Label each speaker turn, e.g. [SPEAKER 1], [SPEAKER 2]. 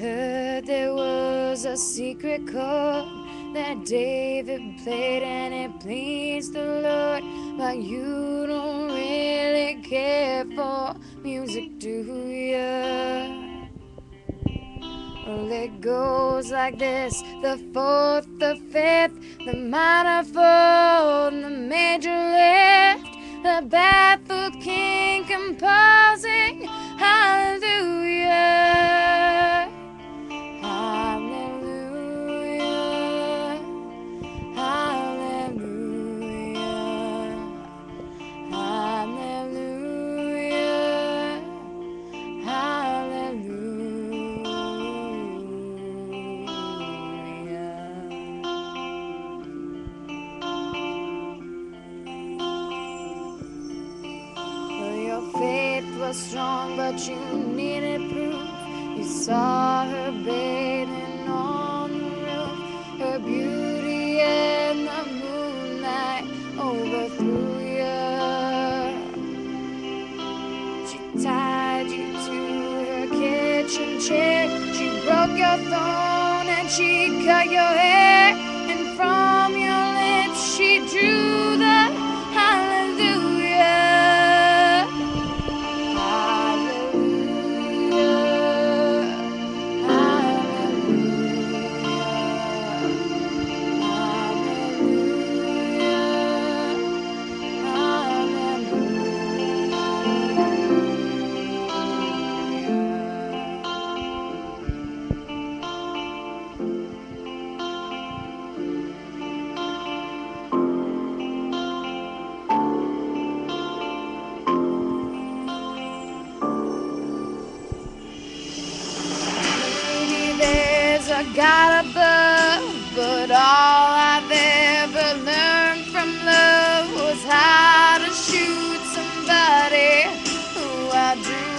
[SPEAKER 1] was a secret chord that David played and it pleased the Lord. But you don't really care for music, do you? Well, it goes like this the fourth, the fifth, the minor fourth, the major lift, the baffled king composing. Was strong, but you needed proof. You saw her bathing on the roof, her beauty in the moonlight overthrew you. She tied you to her kitchen chair. She broke your throne and she cut your hair. And from your lips she drew the I got above, but all I've ever learned from love was how to shoot somebody who I.